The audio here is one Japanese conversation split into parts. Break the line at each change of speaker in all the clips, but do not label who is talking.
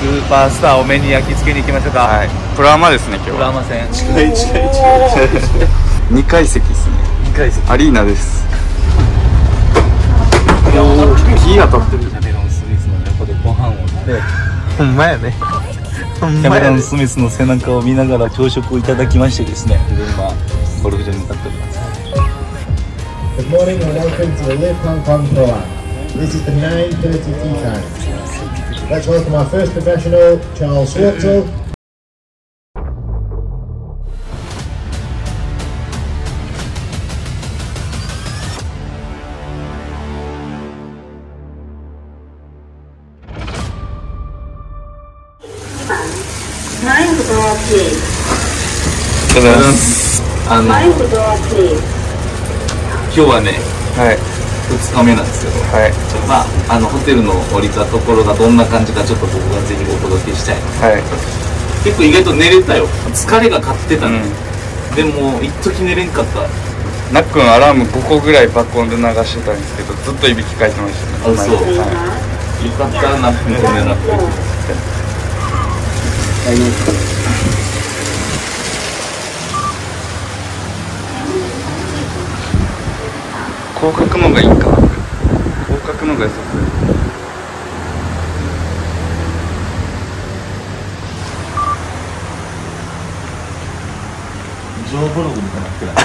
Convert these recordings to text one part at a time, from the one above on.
スーパースターを目に焼き付けに行きましょうか。
はい。プラマですね今日
プラ
は
マ戦。
近い近い近い
2階席ですね。
2階席。
アリーナです。
いやもう
木当たってる。
キャメロン・スミスの横でご飯を食べ。
ほんまやね。
キャメロン・スミスの背中を見ながら朝食をいただきましてですね。で今ゴルフ場に向かっております。
Good morning and welcome to the Live Hong Kong Pro Am. This is the 9.30 tea time. Let's welcome our first professional, Charles Schwartzel.
前のドアプレイ
ありがとうございます
あの
前のドアプレイ
今日はね
はい
2日目なんですけど
はい。
まあ、あのホテルの降りたところがどんな感じかちょっと僕がぜひお届けしたい。
はい。
結構意外と寝れたよ。疲れが勝ってたね、
うん。
でも一時寝れんかった。
なっくんアラーム5個ぐらい爆音で流してたんですけどずっといびきかいてましたね。
あそう。
は
よかったなって寝なくて
い広角のがいいかな広角のが良さそう。
ジョーブログみたいにな。ってないち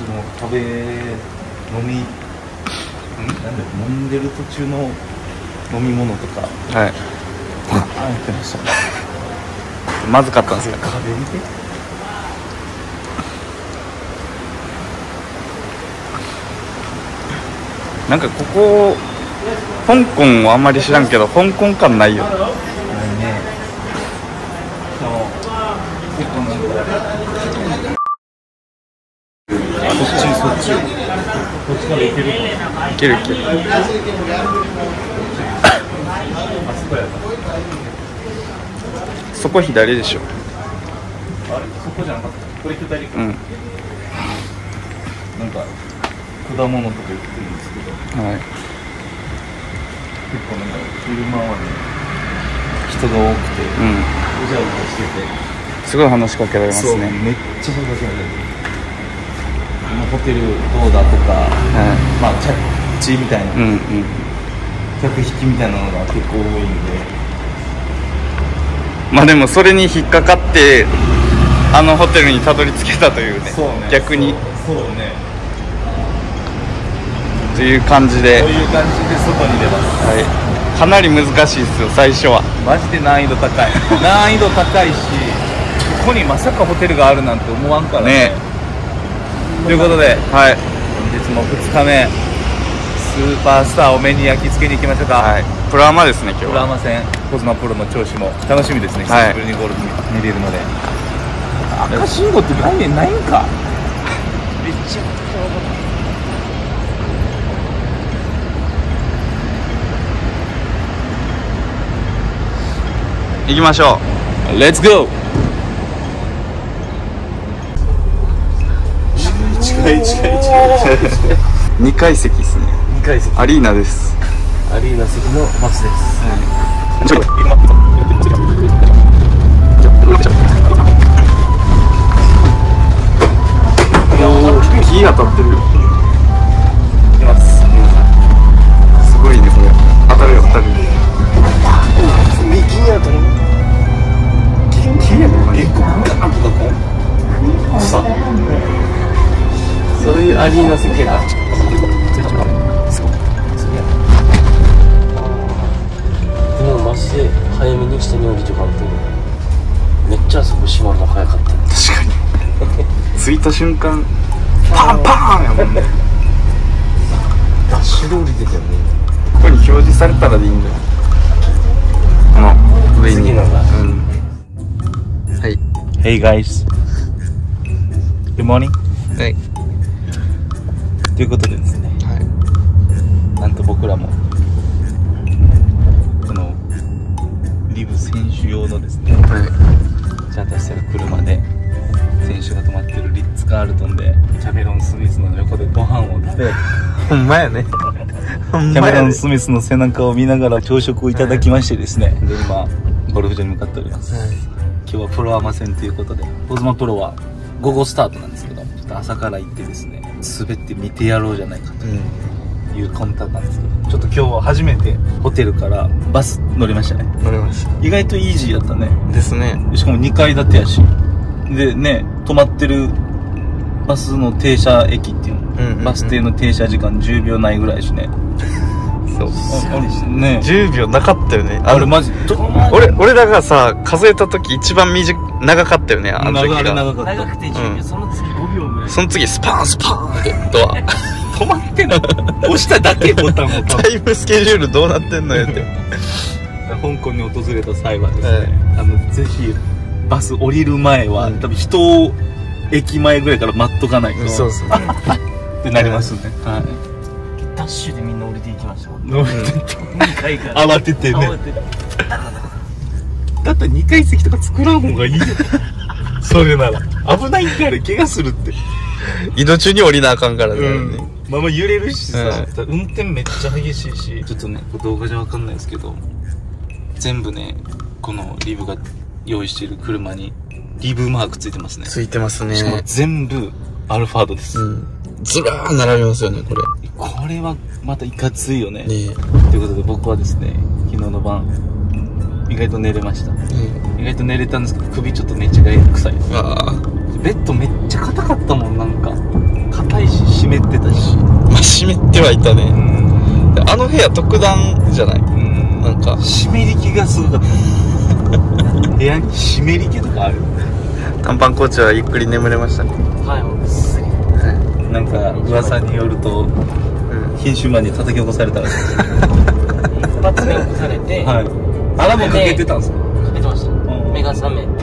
ょっともう食べ飲みなんだ飲んでる途中の飲み物とか。
はい。
パーンってましたね
まずかったんですかなんかここ香港はあんまり知らんけど香港感ないよ。
そっちそっち。こっちから行ける
いけるいける
あそこやな
そこ左でしょ。
あれそこじゃなかった。これ左か、
うん。
なんか果物とか売ってるんですけど。
はい。
結構なんか昼間はね人が多くて
うん。
うじゃうじゃしてて。
すごい話しかけられますね。
めっちゃ探しられる。今ホテルどうだとか、
は
まあキャッチみたいな、
いうんうん。
客引きみたいなのが結構多いんで
まあでもそれに引っかかってあのホテルにたどり着けたというね
そうね
逆に。
そうね。
という感じで、は
こういう感じで外に出ます。
い、かなり難しいですよ最初は。
マジで難易度高い。難易度高いしここにまさかホテルがあるなんて思わんからね。
ね。
ということで
はい。
本日も2日目。スーパースターを目に焼き付けに行きましょうか、
はい。プラマですね今日
プラ
は
マ戦。コズマプロの調子も楽しみですね。久
はい。
しぶりにゴルフ見れるので、赤信号って概念ないんか。めっちゃ
行きましょう。
レッツゴー
近い近い近い
2階席ですね。
2階席
アリーナです。
アリーナ席のバスです。
ちょ木当たってる。
す
すごいねこれ。当たるよ。当たるよ
右やと
木やの
結構ガンとかこうさそういうアリーナ席が
早めに下に降りとかんとめっちゃあそこ閉まるの早かった
確かに。着いた瞬間パンパーンやもんね。
ダッシュで降りてたよね。
ここに表示されたらでいいんだよこの上に。
次のが
うん。はい。
Hey guys. Good morning.
はい。
ということでですね。
はい。
なんと僕らも用のですね
はい
チャーターした車で選手が泊まってるリッツカールトンでキャメロン・スミスの横でご飯を食べ
ほんまやね。
キャメロン・スミスの背中を見ながら朝食をいただきましてですね、で今ゴルフ場に向かっております、今日はプロアマ戦ということでオズマプロは午後スタートなんですけどちょっと朝から行ってですね滑って見てやろうじゃないかという魂胆なんですけどちょっと今日は初めてホテルからバス乗りましたね。
乗りまし
意外とイージーだったね。
たですね。
しかも2階建てやし。でね止まってるバスの停車駅っていうの、
うんうんうん。
バス停の停車時間10秒ないぐらいやしね。
そう。
ね。
10秒なかったよね。
あれマジ？ど
俺俺らがさ数えた時一番短長かったよねあの時
長あれ
が
長かった。
長くて10秒、その次5秒ぐらい。
その次スパーンスパーンってドア
止まってない押しただけボタンを多分。
タイムスケジュールどうなってんのよって。
香港に訪れた際はですね、あのぜひバス降りる前は、
うん。
多分人を駅前ぐらいから待っとかないと。
そうっすね。
ってなりますね、はい。
ダッシュでみんな降りていきました
乗って
2回から
慌ててね。
慌てて。
だったら2階席とか作らん方がいいよ。それなら。危ないってあれ怪我するって。
移動中に降りなあかんからだよね、
まあまあ揺れるしさ、
う
運転めっちゃ激しいし。ちょっとね動画じゃわかんないですけど全部ねこのリブが用意している車にリブマークついてますね。
ついてますね。
しかも全部アルファードです、
うん。ずらー並びますよねこれ。
これはまたいかついよね。
ね
ということで僕はですね昨日の晩意外と寝れました。
え
意外と寝れたんですけど首ちょっと寝違い臭い
ああ
ベッドめっちゃ硬かったもんなんか硬いし湿ってたし。
まあ湿ってはいた
う
ね
ん。
あの部屋特段じゃない？
うん。
なんか。
湿り気がすごかった部屋に湿り気とかある
短パンコーチはゆっくり眠れましたね。
はいもうぐっすり。
なんか噂によると
うん。
編集マンに叩き起こされたらしい。
一発目起こされて、
はい。アラームかけてたんですか？
かけてました。
ん。
目が覚めて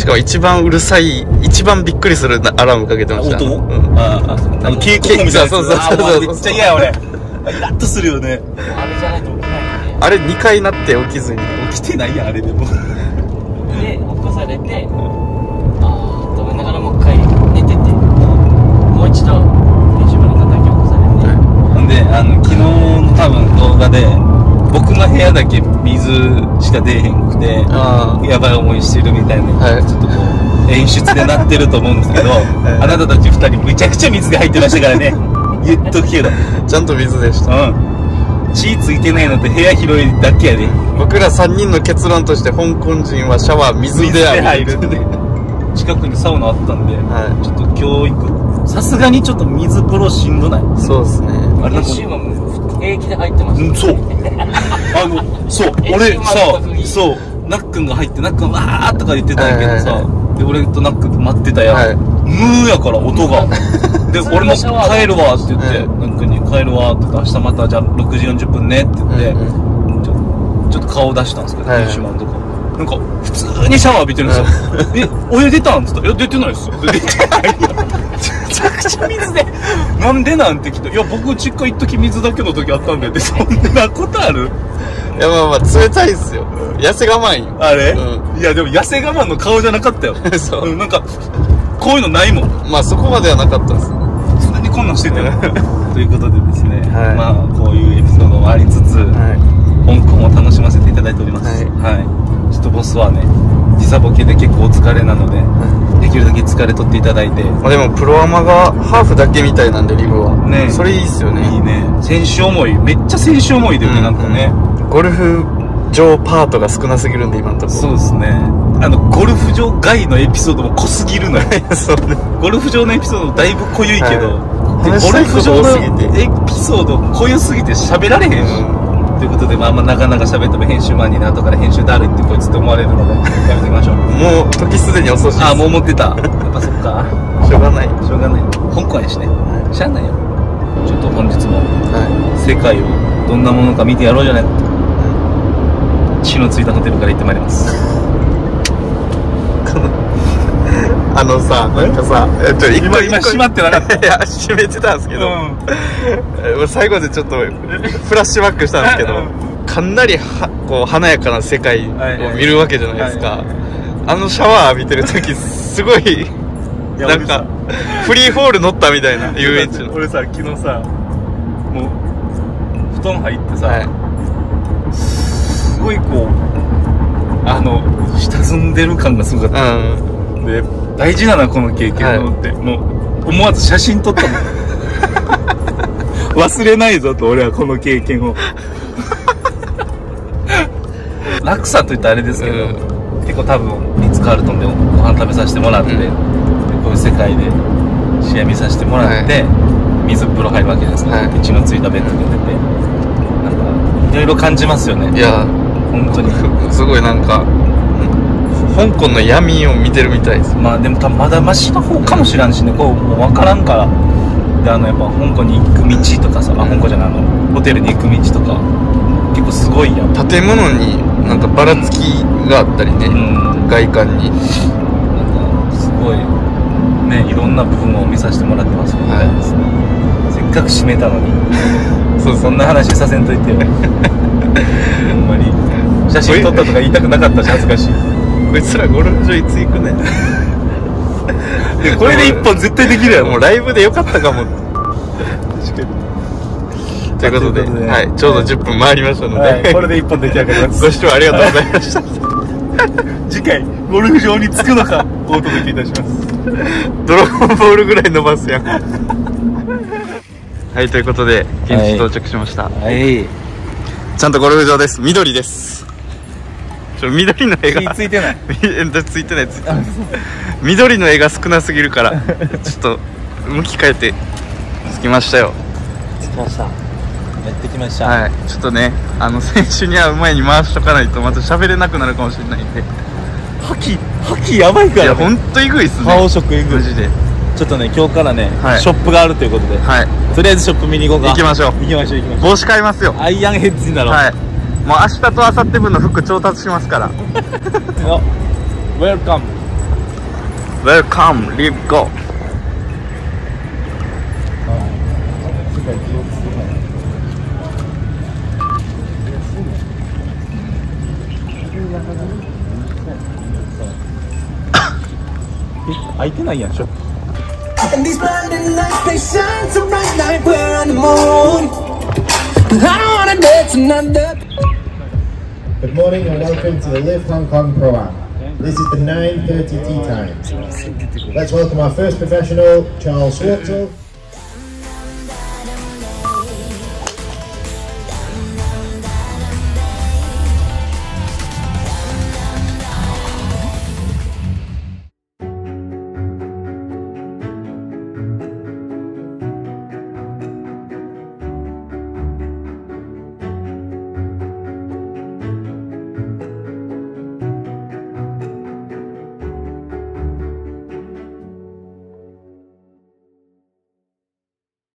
しかも一番うるさい一番びっくりするなアラームかけてました。
音
うん。
あああの警告音みたいなやつ。
そうそうそう。そう
めっちゃ嫌や俺。イラッとするよね。
あれじゃないと起きない。ん
あれ2回なって起きずに。
起きてないやんあれでも。
でで起こされてあ
の部屋だけ水しか出えへんくて
あ
やばい思いしてるみたいな、
はい。
ちょっとこう演出でなってると思うんですけど、あなたたち二人めちゃくちゃ水が入ってましたからね。言っとくけど。
あちゃんと水でした。
うん。血ついてないのって部屋広いだけやで。
僕ら3人の結論として香港人はシャワー水で
入るって。近くにサウナあったんで、
は
ちょっと今日行く。さすがにちょっと水風呂しんどない。
そうですね。
あれ
平気で入ってました、
うんそう。あのそう。俺
え
さそう。ナックンが入ってナックンわーとか言ってたんやけどさ、
はいはい
で俺とナックン待ってたやん、
はい。
ムーやから音が。で俺も帰るわって言って、
はい
ナックンに帰るわって言って明日またじゃあ6時40分ねって言って、
うん
ちょちょっと顔出したんですけど、
はい。
編集マンとかなんか普通にシャワー浴びてるんですよ。えお湯出たんっつったらいや出てないっすよ。で出てないよめちゃくちゃ水で。なんでなんて来ていや僕実家一時水だけの時あったんだよってそんなことある？
いやまあまあ冷たいっすよ。痩せ我慢よ。
あれ、
う
いやでも痩せ我慢の顔じゃなかったよ。
そう。
うんなんかこういうのないもん。
まあそこまではなかったです
普通にこんなんしてたよ。ということでですね、
はい。
まあこういうエピソードもありつつ、
は
香港を楽しませていただいております。
はい。
はい、ちょっとボスはね時差ボケで結構お疲れなので、できるだけ疲れ取っていただいて。
いまあでもプロアマがハーフだけみたいなんでリブは。
ね。
それいいっすよね。
いいね。選手思いめっちゃ選手思いだよね、なんかね、
ゴルフ場パートが少なすぎるんで今のとこ。ろ
そうですね。あのゴルフ場外のエピソードも濃すぎるのよ。
そうね。
ゴルフ場のエピソードだいぶ濃ゆいけど、
はい。
ゴルフ場のエピソード濃ゆすぎて喋られへんし、ということでまあまあ長々喋っても編集マンにな後から編集だるいってこいつって思われるのでやめてきましょう。
もう時すでに遅しです
ああもう思ってた。やっぱそっか。
しょうがない。
しょうがない。香港やしね。しゃあないよ。ちょっと本日も
は
世界をどんなものか見てやろうじゃないかと。血のついたホテルから行ってまいります
いあのさなんかさえっと一個
今今閉まってなかった？
いや閉めてたんですけど、
うん。
えー最後でちょっとフラッシュバックしたんですけど
う
かなりはこう華やかな世界を見るわけじゃないですか。あのシャワー浴びてる時すごい
や
なんかフリーフォール乗ったみたいな遊園地の。
俺さ昨日さもう布団入ってさ、
はい。
すごいこうあの下積んでる感がすごかった、
うん。
で大事だなこの経験と思って、もう思わず写真撮ったもん。忘れないぞと俺はこの経験を。落差といったらあれですけど、
う
結構多分リッツ・カールトンでご飯食べさせてもらって、
うん。
でこういう世界で試合見させてもらって、水風呂入るわけですから、
はい。
血のついたベッドで寝て。なんかいろいろ感じますよね。
いや。
本当に。
すごいなんか香港の闇を見てるみたいです。
まあでも多分まだマシな方かもしらんしね。こうもう分からんから。であのやっぱ香港に行く道とかさ、あ香港じゃないあのホテルに行く道とか結構すごいやん。
建物になんかばらつきがあったりね、
うん。
外観に。
なんかすごいねいろんな部分を見させてもらってます。みたい。ですね、せっかく締めたのに。
そう。
そんな話させんといてよ。ほんまに。写真撮ったとか言いたくなかったし恥ずかしい
こいつらゴルフ場いつ行くねん。
でこれで一本絶対できるやろ。
もうライブでよかったかも。ということで
ということで。
はい、ちょうど10分回りましたので、
はい、これで一本出来上がります。
ご視聴ありがとうございました。
次回ゴルフ場に着くのかお届けいたします。
ドラゴンボールぐらい伸ばすやん。はいということで現地到着しました、
はい。
ちゃんとゴルフ場です。緑ですちょ緑の絵が。
火ついてない。
みついてないついてない。緑の絵が少なすぎるからちょっと向き変えて着きましたよ。
着きました。やってきました。
はい。ちょっとねあの選手に会う前に回しとかないとまた喋れなくなるかもしれないんで。
覇気覇気やばいからね。
いやほんとえぐいっすね。
顔色えぐい。
マジで。
ちょっとね今日からね、
はい。
ショップがあるということで、
はい。
とりあえずショップ見に行こうか。
行きましょう。
行きましょう行きましょ
帽子買いますよ。
うアイアンヘッズになろう。
はいもう明日と明後日分の服調達しますから
よウェルカム
Welcome, live, go
開いてないやんショップ
And these blinding lights, they shine so bright like we're on the moon. I don't wanna dance another.
Good morning and welcome to the Live Hong Kong Pro Am. This is the 9.30 tea time. Let's welcome our first professional, Charles Schwartzel.